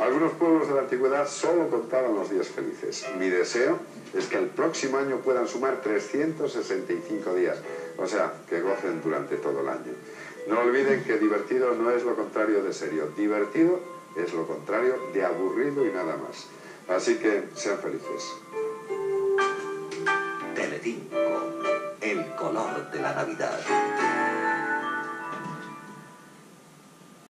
Algunos pueblos de la antigüedad solo contaban los días felices. Mi deseo es que el próximo año puedan sumar 365 días, o sea, que gocen durante todo el año. No olviden que divertido no es lo contrario de serio. Divertido es lo contrario de aburrido y nada más. Así que sean felices. Telecinco, el color de la Navidad.